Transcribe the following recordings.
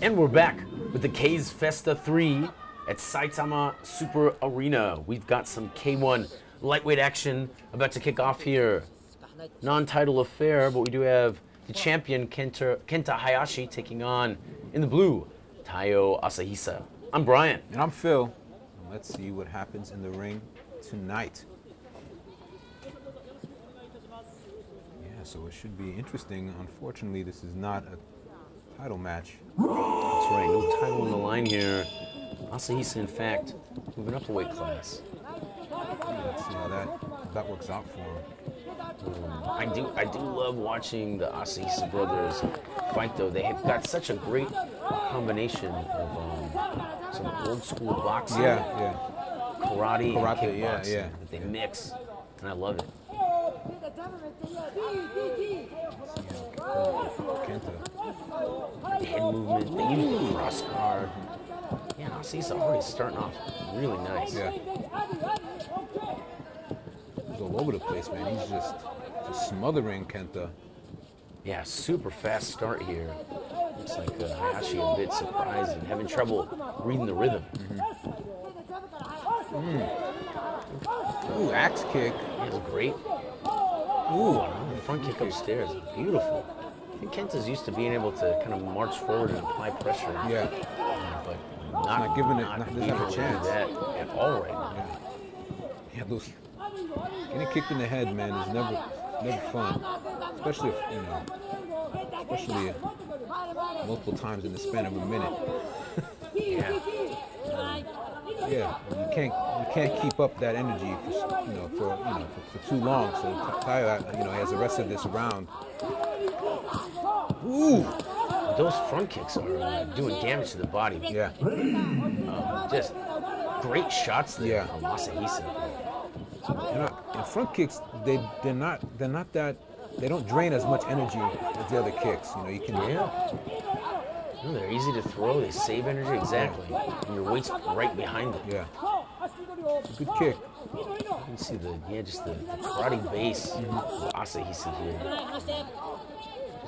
And we're back with the K's Festa 3 at Saitama Super Arena. We've got some K1 lightweight action about to kick off here. Non-title affair, but we do have the champion Kenta, Kenta Hayashi taking on, in the blue, Taio Asahisa. I'm Brian. And I'm Phil. Let's see what happens in the ring tonight. Yeah, so it should be interesting. Unfortunately, this is not a title match. That's right, no title on the line here. Asahisa, in fact, moving up a weight class. Let's see how that, that works out for him. I do, I do love watching the Asahisa brothers fight. Though they have got such a great combination of um, some old school boxing, Yeah, yeah. karate, Karate, and yeah, yeah, that they mix, and I love it. Asahisa already starting off really nice. Yeah. He's all over the place, man. He's just, just smothering Kenta. Yeah, super fast start here. Looks like uh, Hayashi a bit surprised and having trouble reading the rhythm. Ooh, axe kick. It's great. Ooh, front kick upstairs, beautiful. I think Kenta's used to being able to kind of march forward and apply pressure. yeah. Not, not giving it- not not- doesn't have a chance. at all right now. Yeah, those getting kicked in the head, man, is never never fun. Especially if, you know, especially uh, multiple times in the span of a minute. Yeah. Yeah, you can't you can't keep up that energy for you know for you know for, for too long. So Taya, you know, has the rest of this round. Ooh, Those front kicks are uh, doing damage to the body. yeah, Um, just great shots there Yeah. from Asahisa. and, and front kicks they they're not they're not that they don't drain as much energy as the other kicks. You know, you can Yeah. No, they're easy to throw. They save energy exactly. And your weight's right behind them. yeah, good kick. You can see the yeah, just the, the karate base of Asahisa here.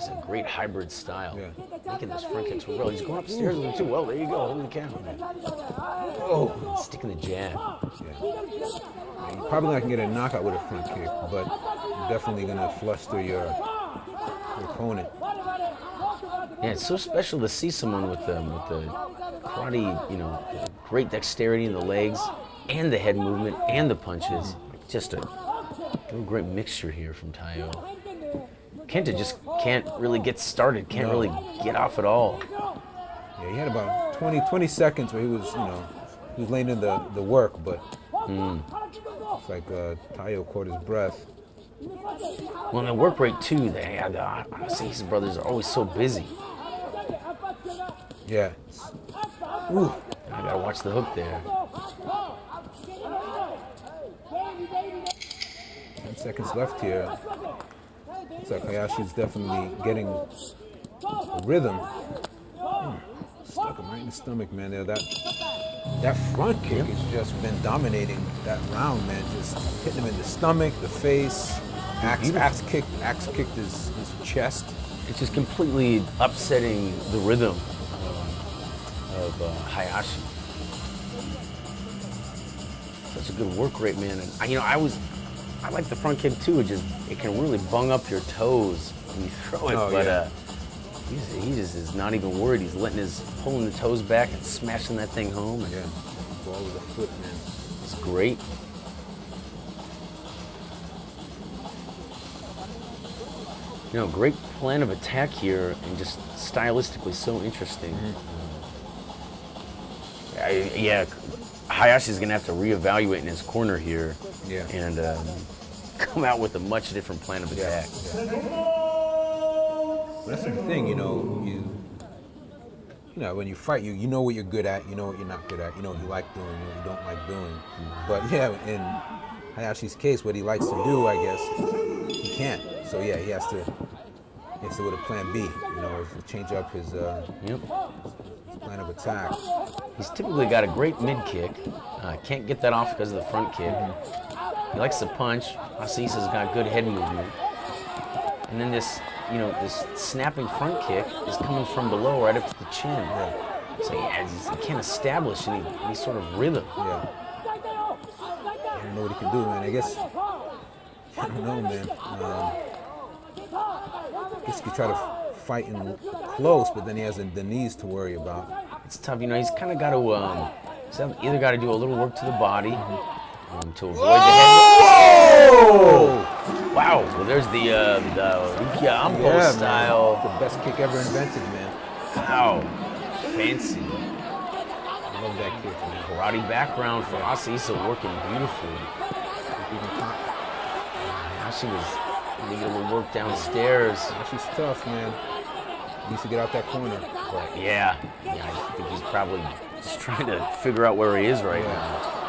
Just a great hybrid style. Yeah. Making those front kicks well. He's going upstairs with too. Well, there you go. Holding the Holy cow. Oh, sticking the jab. Yeah. You're probably not gonna get a knockout with a front kick, but definitely gonna fluster your, your opponent. Yeah, it's so special to see someone with the with the karate, you know, great dexterity in the legs and the head movement and the punches. Just a real great mixture here from Taio. Kenta just can't really get started, can't No. really get off at all. Yeah, he had about 20, 20 seconds where he was, you know, he was laying in the, the work, but it's like uh, Taio caught his breath. Well, in the work rate too, they have the honestly, his brothers are always so busy. Yeah. Ooh, I gotta watch the hook there. 10 seconds left here. Like Hayashi's definitely getting rhythm. Hmm, Stuck him right in the stomach, man. There, that that front kick has just been dominating that round, man. Just hitting him in the stomach, the face. Axe, axe kicked, axe kicked his, his chest. It's just completely upsetting the rhythm um, of uh, Hayashi. Such a good work rate, man. And I, you know, I was, I like the front kick too. It just, it can really bung up your toes when you throw it. Oh, but yeah. uh, he's, he just is not even worried. He's letting his, pulling the toes back and smashing that thing home. And Yeah, ball with the foot, man. It's great. You know, great plan of attack here, and just stylistically so interesting. I, yeah, Hayashi's gonna have to reevaluate in his corner here, Yeah. and um, come out with a much different plan of attack. But that's the thing, you know, you you know, when you fight, you you know what you're good at, you know what you're not good at, you know what you like doing, what you don't like doing. But yeah, in Hayashi's case, what he likes to do, I guess, he can't. So yeah, he has to he has to go to Plan B, you know, change up his uh, Yep. Plan of attack. He's typically got a great mid kick. Uh, can't get that off because of the front kick. He likes to punch. Asahisa's got good head movement. And then this you know, this snapping front kick is coming from below right up to the chin. Yeah. So yeah, he's- he can't establish any, any sort of rhythm. Yeah. I don't know what he can do, man. I guess I don't know, man. Um, I guess he could try to fight in close, but then he has the, knees to worry about. It's tough, you know. He's kind of got to, um, either got to do a little work to the body um, to avoid the head. Oh! Wow. Well, there's the uh, the Lukia Ampo Yeah, style. man. The best kick ever invented, man. Wow. Fancy. I love that kick, man. Karate background for Asahisa working beautifully. Now she was needing a little work downstairs. She's tough, man. Needs to get out that corner. But yeah, yeah, I think he's probably just trying to figure out where he is right now.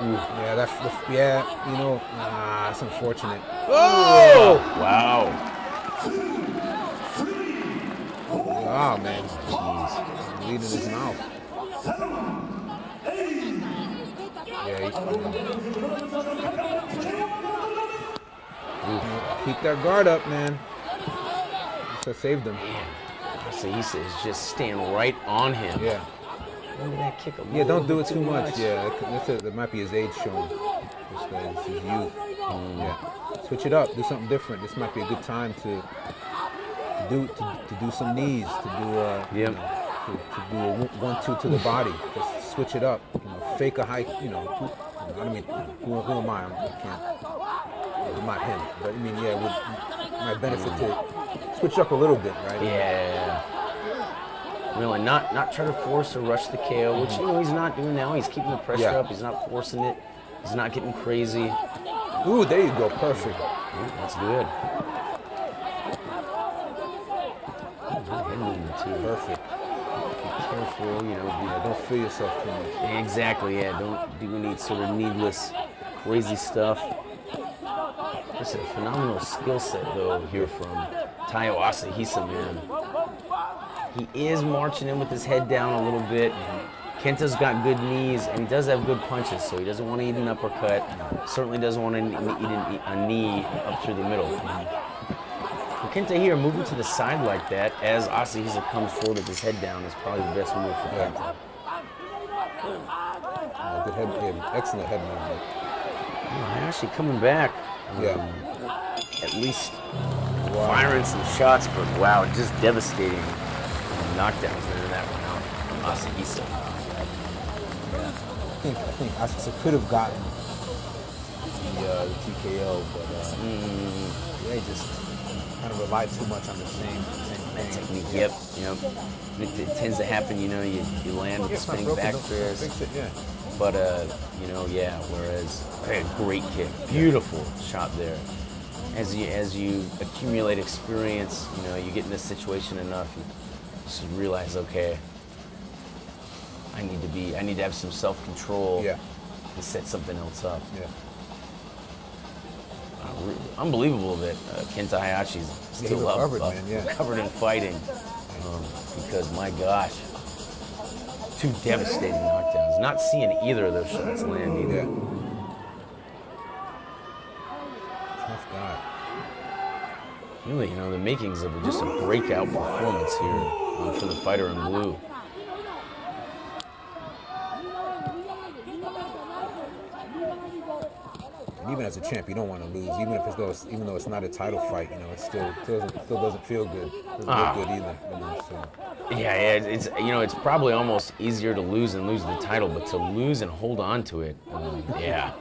Yeah, that's, that's yeah. You know, ah, that's unfortunate. Oh! Wow. Oh man, Jeez. bleeding his mouth. Yeah, he, keep that guard up, man. That saved him. So he says just stand right on him. Yeah, at that kick a yeah. Don't do it too much. Yeah, that, could- that's a, that might be his age showing. Just, uh, it's his youth. Yeah, switch it up. Do something different. This might be a good time to to do to, to do some knees. To do uh, you Yep. know, to, to do a one- one-two to the body. Just switch it up. You know, fake a high. You know, who, I mean who, who am I? I'm, I. I'm not him. But I mean, yeah, it would might benefit to switch up a little bit, right? Yeah. Really, not not try to force or rush the KO, which you know he's not doing now. He's keeping the pressure Yeah. up. He's not forcing it. He's not getting crazy. Ooh, there you go. Perfect. Ooh, that's good. Too. Perfect. Be careful, you know. Yeah, don't feel yourself too much. Exactly, yeah. Don't do any sort of needless, crazy stuff. Just a phenomenal skill set though here from Taio Asahisa, man. He is marching in with his head down a little bit. Kenta's got good knees, and he does have good punches, so he doesn't want to eat an uppercut. Certainly doesn't want to eat an- a knee up through the middle. But Kenta here moving to the side like that as Asahisa comes forward with his head down is probably the best move for Kenta. Uh, good head, excellent head movement. Oh, actually coming back. Yeah. At least firing some shots, but wow, just devastating knockdowns there in that round from Asahisa. I think I think Asuka could have gotten the, uh, the TKO, but uh, they just kind of relied too much on the same same That technique, yep, yep. It, it tends to happen, you know, you, you land with Yeah, the it's not spinning back fist, yeah. but, uh, you know, yeah, whereas, great kick, beautiful shot there. As you, as you accumulate experience, you know, you get in this situation enough, you just realize, okay, I need to be, I need to have some self-control Yeah. and set something else up. Yeah. Uh, unbelievable that uh, Kenta Hayashi's still up, recovered, up, man, yeah. recovered and fighting. Um, because my gosh, two devastating knockdowns. Not seeing either of those shots land either. Yeah. Tough guy. Really, you know, the makings of just a breakout performance here um, for the fighter in blue. Even as a champ, you don't want to lose, even if it's though even though it's not a title fight. You know, it still still doesn't, still doesn't feel good. Doesn't Ah. feel good either. You know, so. Yeah, yeah, it's you know, it's probably almost easier to lose and lose the title, but to lose and hold on to it, um, yeah.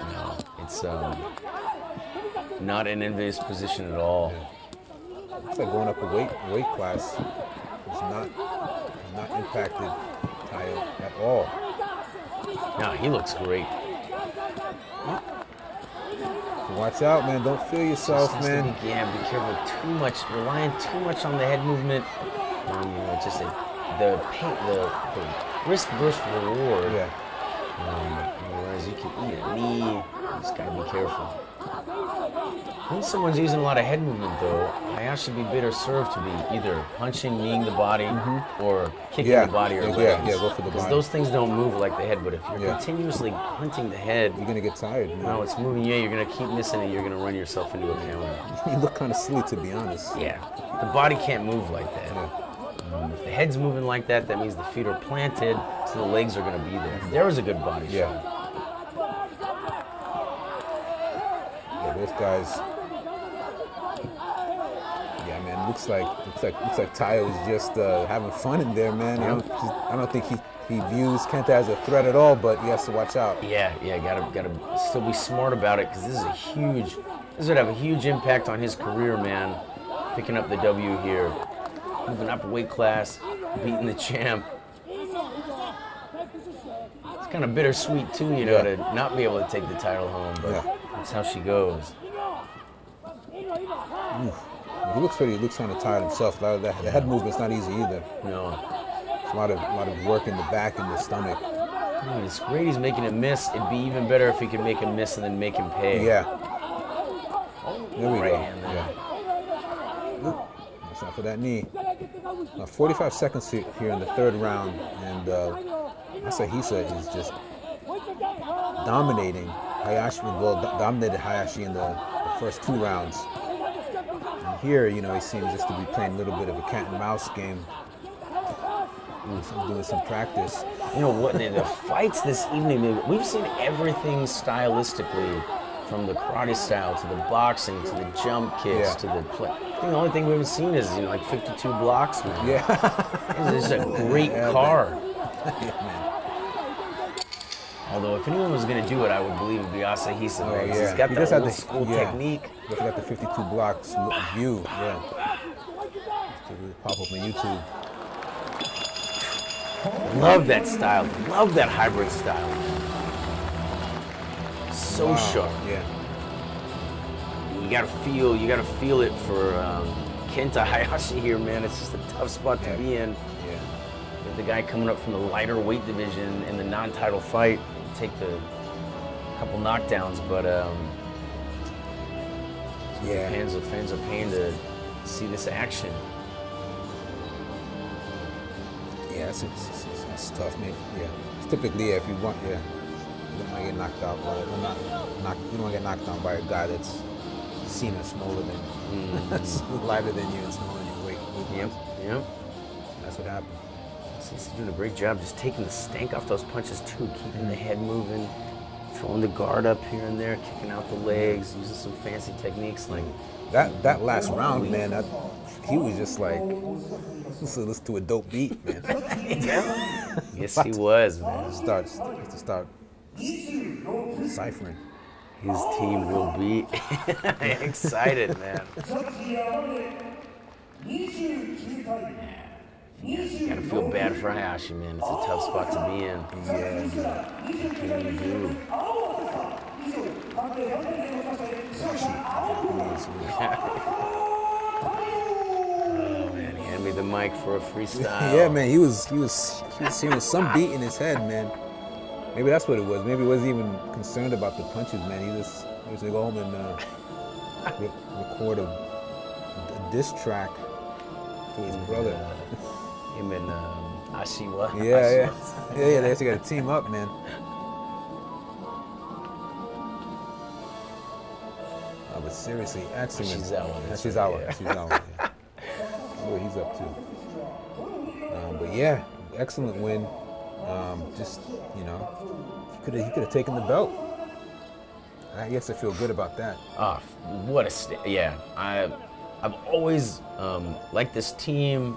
No, it's um, not an envious position at all. It's like going up a weight weight class. It's not it's not impacted at all. No, he looks great. Watch out, man. Don't feel yourself, man. Be, yeah, be careful. Too much, relying too much on the head movement. Um, you know, just a, the pay, the, the risk versus reward. Yeah. Um, whereas you can eat a knee, you just gotta be careful. When someone's using a lot of head movement, though, Hayashi should be better served to be either punching, kneeing the body, or kicking. Yeah, the body or yeah, legs. yeah, go for the body. those things don't move like the head. But if you're Yeah. continuously hunting the head, You're gonna get tired. Man. no, it's moving Yeah, You're gonna keep missing it. You're gonna run yourself into a counter. you look kind of silly to be honest. Yeah, the body can't move like that. Yeah. Um, if the head's moving like that, that means the feet are planted, so the legs are gonna be there. There was a good body Yeah. shot. Yeah, those guys. Yeah, man. Looks like looks like looks like Taio is just uh, having fun in there, man. I don't, I don't think he, he views Kenta as a threat at all, but he has to watch out. Yeah, yeah, gotta gotta still be smart about it because this is a huge, this would have a huge impact on his career, man. Picking up the W here, moving up a weight class, beating the champ. It's kind of bittersweet too, you know, Yeah. to not be able to take the title home, but Yeah. that's how she goes. He looks pretty. He looks kind of tired himself. A that, the head movement's not easy either. No, It's a lot of lot of work in the back and the stomach. Dude, it's great he's making a miss. It'd be even better if he could make a miss and then make him pay. Yeah. There we Right go. hand there. Yeah. Oop. Watch out for that knee. Now 45 seconds here in the third round, and uh, Asahisa is just dominating Hayashi. Well, dominated Hayashi in the, the first two rounds. Here, you know, he seems just to be playing a little bit of a cat and mouse game. Doing some, doing some practice. You know what? The, the fights this evening, we've seen everything stylistically, from the karate style to the boxing to the jump kicks Yeah. to the play. I think the only thing we haven't seen is you know like 52 blocks, man. Yeah. This is a great Yeah, card. yeah. Although if anyone was gonna do it, I would believe it'd be Asahisa. Oh, yeah. He's got He that old the- school yeah. technique. Look at the 52 blocks view. Yeah. Pop up on YouTube. Love that style. Love that hybrid style. So Wow. sharp. Yeah. You gotta feel, you gotta feel it for um, Kenta Hayashi here, man. It's just a tough spot to Yeah. be in. Yeah. The guy coming up from the lighter weight division in the non-title fight, take the couple knockdowns, but um, Yeah. fans, are, fans are paying to see this action. Yeah, it's, it's, it's, it's, tough, man. Yeah. It's typically, yeah, if you want, yeah, you don't want to get knocked out by, or not, knock, you don't want to get knocked down by a guy that's seen as smaller than, that's lighter than you and smaller than your weight. Yep, yep. That's what happened. He's doing a great job just taking the stank off those punches too, keeping the mm-hmm. head moving, throwing the guard up here and there, kicking out the legs, using some fancy techniques like That that last round, man, that, he was just like, listen, listen to a dope beat, man. Yes, he was, man. start to start ciphering. His team will be excited, man. You gotta feel bad for Hayashi, man. It's a tough spot to be in. Yeah, can you do? Oh man, he handed me the mic for a freestyle. Yeah, man, he was he was he was hearing some beat in his head, man. Maybe that's what it was. Maybe he wasn't even concerned about the punches, man. He just he was gonna go home and uh, re- record a, a diss track to his brother. Him and um, Ashiwa. Yeah, yeah, Ashiwa. yeah, yeah. They actually got to team up, man. Oh, but seriously, excellent. Ashizawa, right, Ashizawa, yeah. I wonder what he's up to. Um, but yeah, excellent win. Um, just you know, he could have he could have taken the belt. I guess I feel good about that. Ah, what a st- yeah. I I've always um, liked this team,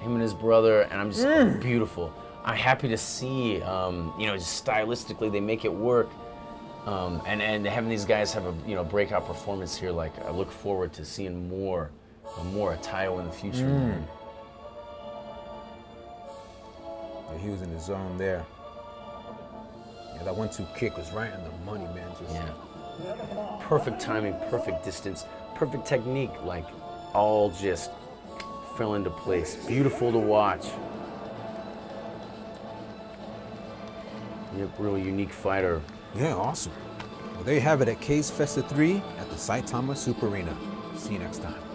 him and his brother, and I'm just Mm. beautiful. I'm happy to see, um, you know, just stylistically they make it work, um, and and having these guys have a you know breakout performance here. Like I look forward to seeing more, uh, more Atayo in the future. Mm. Yeah, he was in the zone there. Yeah, that one-two kick was right on the money, man. Just Yeah. Perfect timing, perfect distance, perfect technique, like all just fell into place. Beautiful to watch. Yep, real unique fighter. Yeah, awesome. Well, there you have it at K's Festa 3 at the Saitama Super Arena. See you next time.